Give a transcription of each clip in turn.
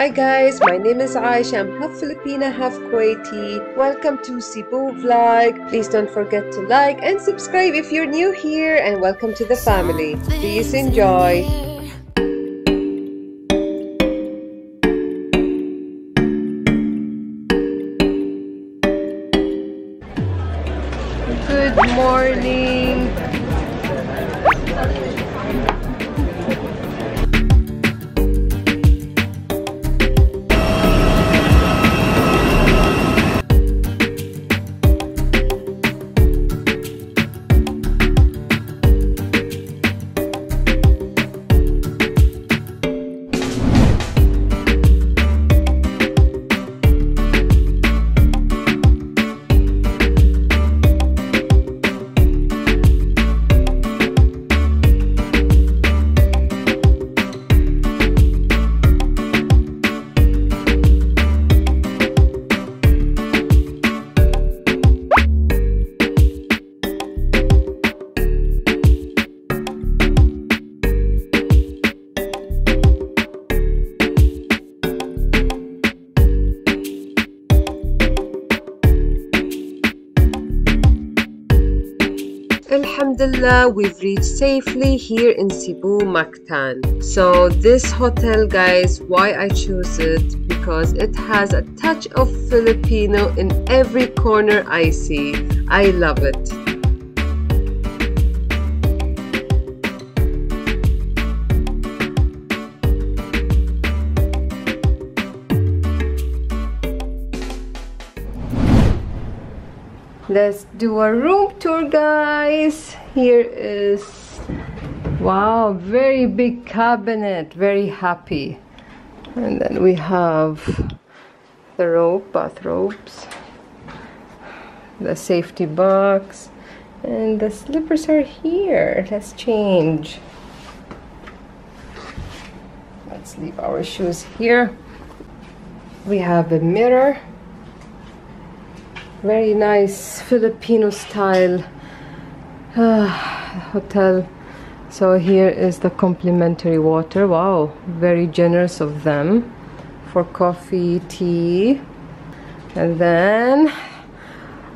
Hi guys, my name is Aisha. I'm half Filipina, half Kuwaiti. Welcome to Cebu Vlog. Please don't forget to like and subscribe if you're new here and welcome to the family. Please enjoy. Good morning. Alhamdulillah, we've reached safely here in Cebu, Mactan. So this hotel, guys, why I chose it? Because it has a touch of Filipino in every corner I see. I love it. Let's do a room tour, guys. Here is, wow, very big cabinet. Very happy. And then we have the robe, bathrobes, the safety box, and the slippers are here. Let's change. Let's leave our shoes here. We have a mirror very nice Filipino style uh, hotel. So here is the complimentary water. Wow very generous of them for coffee tea. And then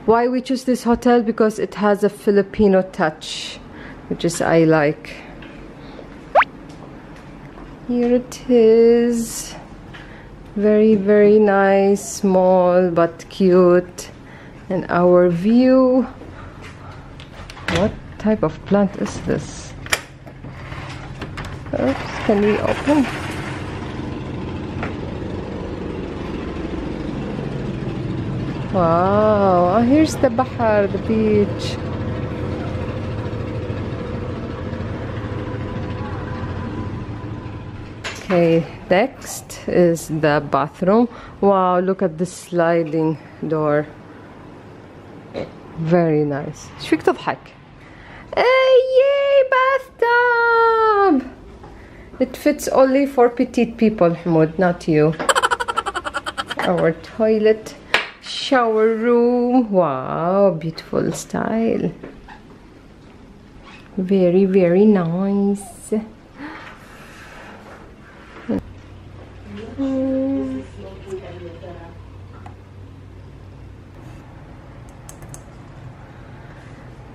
why we choose this hotel? Because it has a Filipino touch which is I like. Here it is. Very very nice small but cute and our view what type of plant is this? Oops, can we open? Wow oh, here's the bahar the beach. Okay next is the bathroom. Wow look at the sliding door very nice ايش فيك تضحك yay bathtub it fits only for petite people Hamoud not you our toilet shower room wow beautiful style very very nice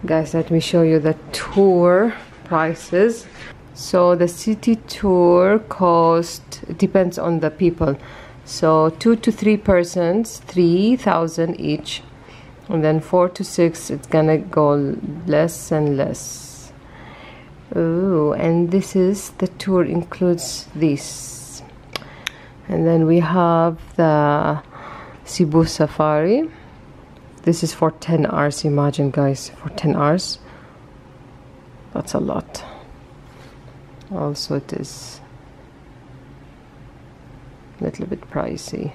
Guys let me show you the tour prices. So the city tour cost depends on the people. So two to three persons three thousand each. And then four to six it's gonna go less and less. Oh and this is the tour includes this. And then we have the Cebu Safari this is for 10 hours imagine guys for 10 hours. That's a lot. Also it is a little bit pricey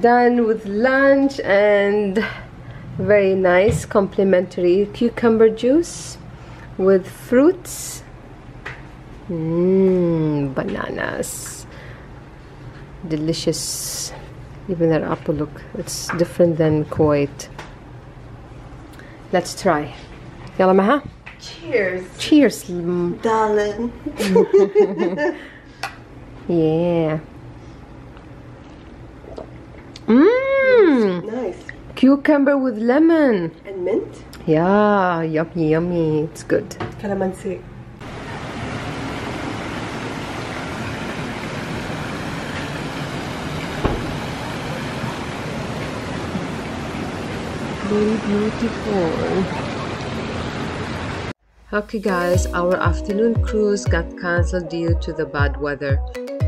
done with lunch and very nice complimentary cucumber juice with fruits mmm bananas delicious even their apple look it's different than Kuwait let's try يلا معها Cheers, cheers darling. yeah Cucumber with lemon. And mint. yeah yummy yummy. It's good. Calamansi. very beautiful. Okay guys our afternoon cruise got cancelled due to the bad weather.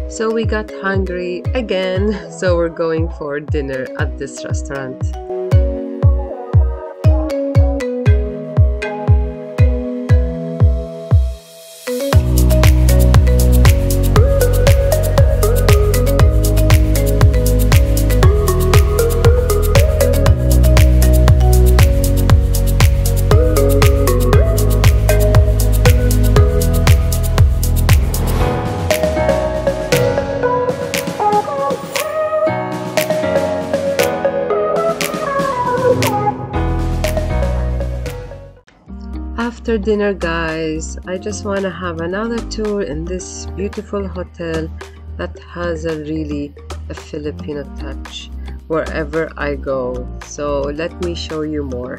So we got hungry again. So we're going for dinner at this restaurant after dinner guys i just want to have another tour in this beautiful hotel that has a really a filipino touch wherever i go. So let me show you more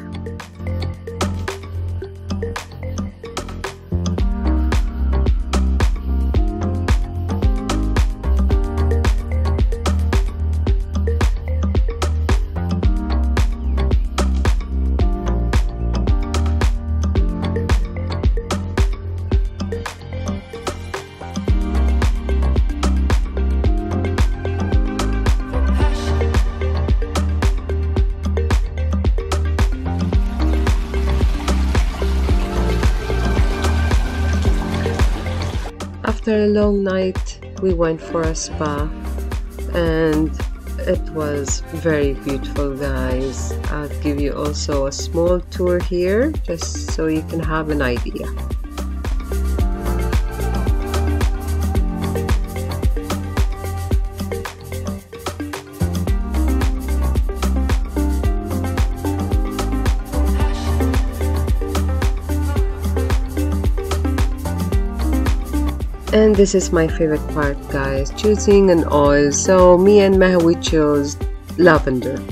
after a long night we went for a spa and it was very beautiful guys. I'll give you also a small tour here just so you can have an idea and this is my favorite part guys. Choosing an oil. So me and Meha we chose lavender.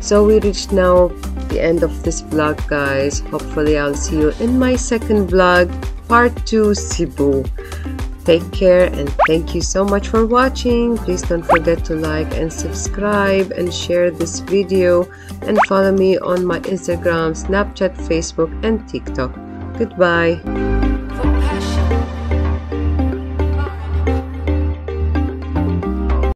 So we reached now the end of this vlog guys. Hopefully I'll see you in my second vlog part 2 Cebu. Take care and thank you so much for watching. Please don't forget to like and subscribe and share this video. And follow me on my Instagram Snapchat Facebook and TikTok. Goodbye